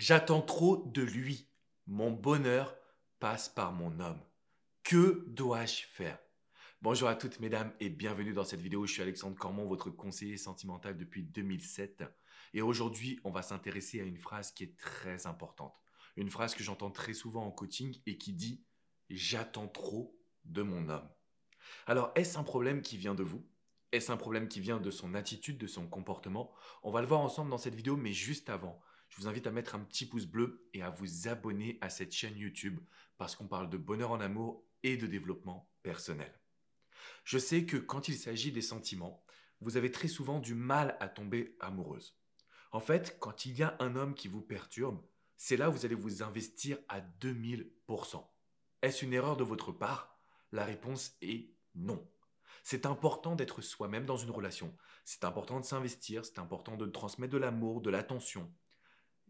J'attends trop de lui. Mon bonheur passe par mon homme. Que dois-je faire? Bonjour à toutes mesdames et bienvenue dans cette vidéo. Je suis Alexandre Cormon, votre conseiller sentimental depuis 2007. Et aujourd'hui, on va s'intéresser à une phrase qui est très importante. Une phrase que j'entends très souvent en coaching et qui dit ⁇ J'attends trop de mon homme ⁇ Alors, est-ce un problème qui vient de vous? Est-ce un problème qui vient de son attitude, de son comportement? On va le voir ensemble dans cette vidéo, mais juste avant, je vous invite à mettre un petit pouce bleu et à vous abonner à cette chaîne YouTube parce qu'on parle de bonheur en amour et de développement personnel. Je sais que quand il s'agit des sentiments, vous avez très souvent du mal à tomber amoureuse. En fait, quand il y a un homme qui vous perturbe, c'est là où vous allez vous investir à 2000%. Est-ce une erreur de votre part? La réponse est non. C'est important d'être soi-même dans une relation. C'est important de s'investir, c'est important de transmettre de l'amour, de l'attention.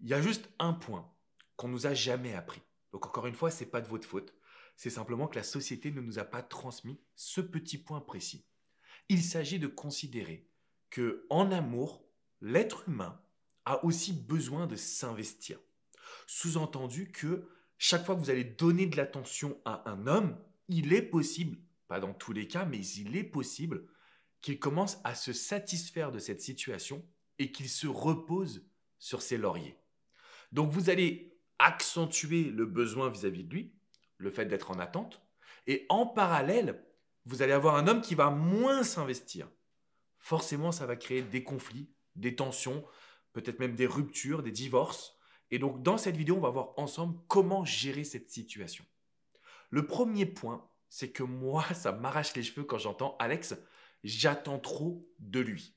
Il y a juste un point qu'on nous a jamais appris. Donc encore une fois, ce n'est pas de votre faute. C'est simplement que la société ne nous a pas transmis ce petit point précis. Il s'agit de considérer que en amour, l'être humain a aussi besoin de s'investir. Sous-entendu que chaque fois que vous allez donner de l'attention à un homme, il est possible, pas dans tous les cas, mais il est possible qu'il commence à se satisfaire de cette situation et qu'il se repose sur ses lauriers. Donc vous allez accentuer le besoin vis-à-vis de lui, le fait d'être en attente, et en parallèle, vous allez avoir un homme qui va moins s'investir. Forcément, ça va créer des conflits, des tensions, peut-être même des ruptures, des divorces. Et donc dans cette vidéo, on va voir ensemble comment gérer cette situation. Le premier point, c'est que moi, ça m'arrache les cheveux quand j'entends Alex, j'attends trop de lui.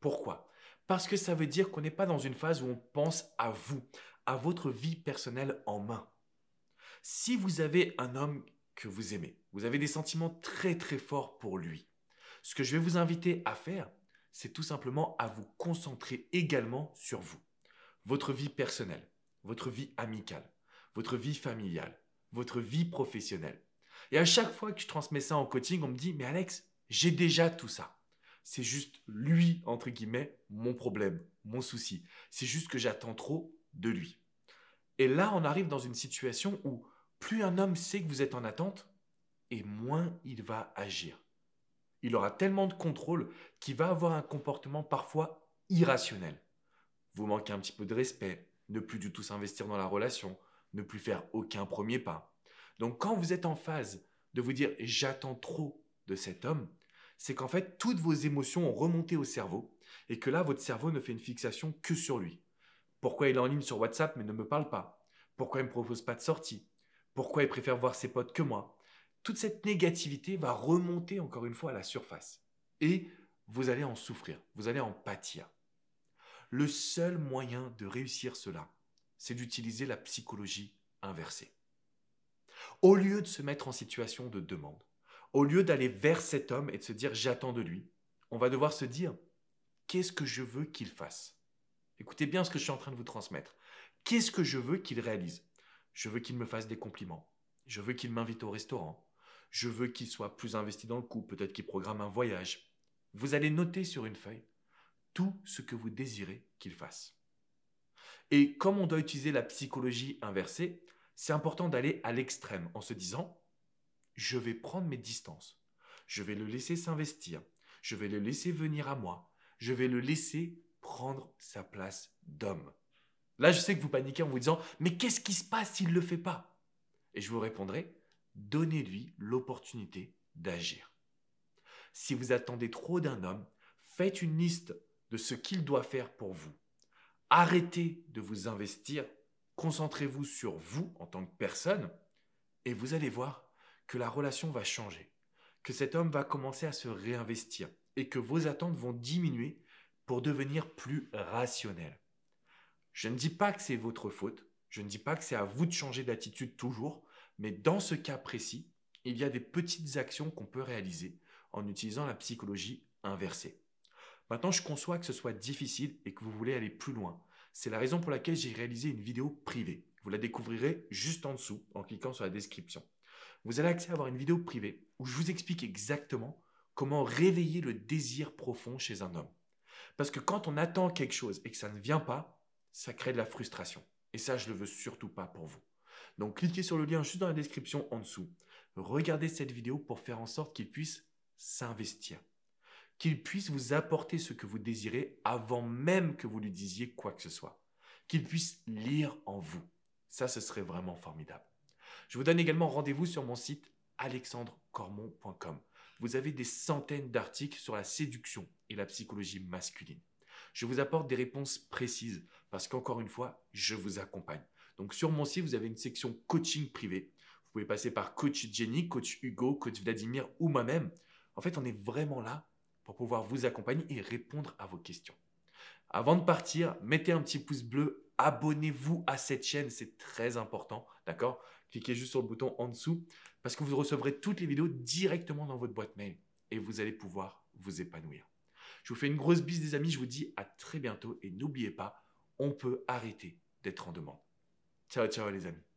Pourquoi? Parce que ça veut dire qu'on n'est pas dans une phase où on pense à vous, à votre vie personnelle en main. Si vous avez un homme que vous aimez, vous avez des sentiments très très forts pour lui, ce que je vais vous inviter à faire, c'est tout simplement à vous concentrer également sur vous, votre vie personnelle, votre vie amicale, votre vie familiale, votre vie professionnelle. Et à chaque fois que je transmets ça en coaching, on me dit, mais Alex, j'ai déjà tout ça. C'est juste lui, entre guillemets, mon problème, mon souci. C'est juste que j'attends trop de lui. Et là, on arrive dans une situation où plus un homme sait que vous êtes en attente, et moins il va agir. Il aura tellement de contrôle qu'il va avoir un comportement parfois irrationnel. Vous manquez un petit peu de respect, ne plus du tout s'investir dans la relation, ne plus faire aucun premier pas. Donc quand vous êtes en phase de vous dire j'attends trop de cet homme, c'est qu'en fait, toutes vos émotions ont remonté au cerveau et que là, votre cerveau ne fait une fixation que sur lui. Pourquoi il est en ligne sur WhatsApp mais ne me parle pas? Pourquoi il ne me propose pas de sortie? Pourquoi il préfère voir ses potes que moi? Toute cette négativité va remonter encore une fois à la surface. Et vous allez en souffrir, vous allez en pâtir. Le seul moyen de réussir cela, c'est d'utiliser la psychologie inversée. Au lieu de se mettre en situation de demande, au lieu d'aller vers cet homme et de se dire j'attends de lui, on va devoir se dire qu'est-ce que je veux qu'il fasse? Écoutez bien ce que je suis en train de vous transmettre. Qu'est-ce que je veux qu'il réalise? Je veux qu'il me fasse des compliments. Je veux qu'il m'invite au restaurant. Je veux qu'il soit plus investi dans le coup. Peut-être qu'il programme un voyage. Vous allez noter sur une feuille tout ce que vous désirez qu'il fasse. Et comme on doit utiliser la psychologie inversée, c'est important d'aller à l'extrême en se disant je vais prendre mes distances. Je vais le laisser s'investir. Je vais le laisser venir à moi. Je vais le laisser prendre sa place d'homme. Là, je sais que vous paniquez en vous disant, mais qu'est-ce qui se passe s'il ne le fait pas? Et je vous répondrai, donnez-lui l'opportunité d'agir. Si vous attendez trop d'un homme, faites une liste de ce qu'il doit faire pour vous. Arrêtez de vous investir, concentrez-vous sur vous en tant que personne, et vous allez voir, que la relation va changer, que cet homme va commencer à se réinvestir et que vos attentes vont diminuer pour devenir plus rationnelles. Je ne dis pas que c'est votre faute, je ne dis pas que c'est à vous de changer d'attitude toujours, mais dans ce cas précis, il y a des petites actions qu'on peut réaliser en utilisant la psychologie inversée. Maintenant, je conçois que ce soit difficile et que vous voulez aller plus loin. C'est la raison pour laquelle j'ai réalisé une vidéo privée. Vous la découvrirez juste en dessous en cliquant sur la description vous allez accéder à une vidéo privée où je vous explique exactement comment réveiller le désir profond chez un homme. Parce que quand on attend quelque chose et que ça ne vient pas, ça crée de la frustration. Et ça, je ne le veux surtout pas pour vous. Donc cliquez sur le lien juste dans la description en dessous. Regardez cette vidéo pour faire en sorte qu'il puisse s'investir. Qu'il puisse vous apporter ce que vous désirez avant même que vous lui disiez quoi que ce soit. Qu'il puisse lire en vous. Ça, ce serait vraiment formidable. Je vous donne également rendez-vous sur mon site alexandrecormon.com. Vous avez des centaines d'articles sur la séduction et la psychologie masculine. Je vous apporte des réponses précises parce qu'encore une fois, je vous accompagne. Donc sur mon site, vous avez une section coaching privé. Vous pouvez passer par coach Jenny, coach Hugo, coach Vladimir ou moi-même. En fait, on est vraiment là pour pouvoir vous accompagner et répondre à vos questions. Avant de partir, mettez un petit pouce bleu, abonnez-vous à cette chaîne, c'est très important, d'accord? Cliquez juste sur le bouton en dessous parce que vous recevrez toutes les vidéos directement dans votre boîte mail et vous allez pouvoir vous épanouir. Je vous fais une grosse bise des amis, je vous dis à très bientôt et n'oubliez pas, on peut arrêter d'être en demande. Ciao ciao les amis.